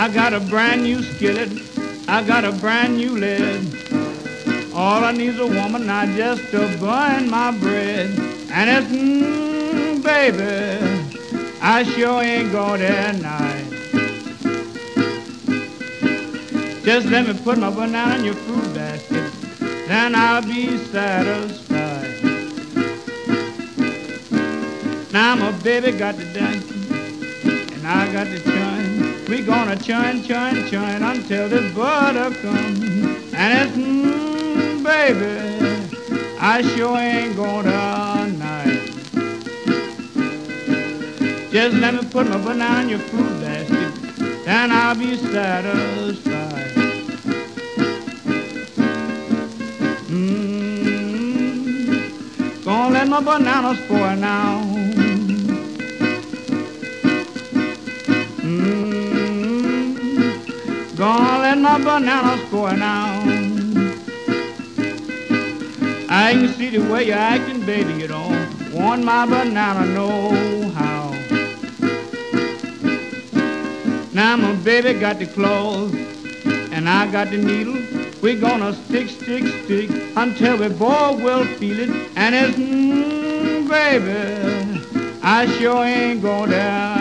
I got a brand new skillet. I got a brand new lid. All I need's a woman now just to burn my bread. And it's, mm, baby, I sure ain't going there night. Just let me put my banana in your fruit basket, then I'll be satisfied. Now my baby got the dancing, and I got the churn. We gonna churn, churn, churn until this butter comes. And it's, mm, baby, I sure ain't gonna night. Just let me put my banana in your fruit basket, and I'll be satisfied. Gonna let my banana spoil now. Mm, gonna let my banana spoil now. I can see the way you're acting, baby. You don't want my banana no how. Now my baby got the clothes and I got the needle. We're gonna stick, stick, stick until we both will feel it. And it's, mm, baby, I sure ain't there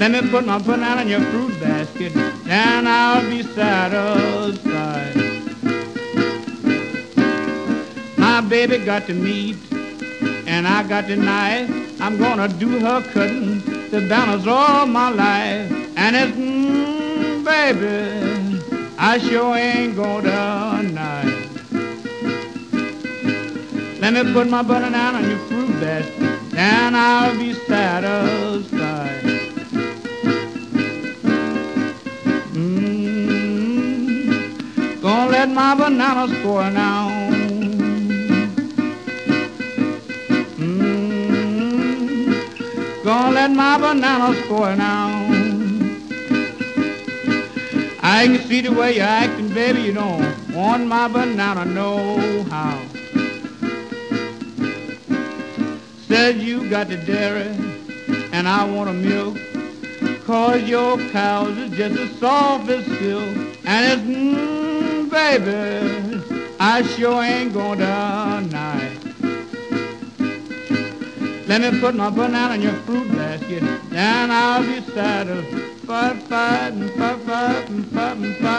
Let me put my banana in your fruit basket, and I'll be satisfied. My baby got the meat, and I got the knife. I'm gonna do her cutting to balance all my life. And it's, mm, baby, I sure ain't gonna night. Let me put my banana on your fruit basket, and I'll be satisfied. Let my banana spoil now. Mm, gonna let my banana spoil now. I can see the way you're acting, baby. You don't want my banana no how. Said you got the dairy, and I want a milk. Cause your cows is just as soft as silk. And it's, mm, baby, I sure ain't gonna die. Let me put my banana in your fruit basket, then I'll be satisfied five, five, and five, five, and five, and five.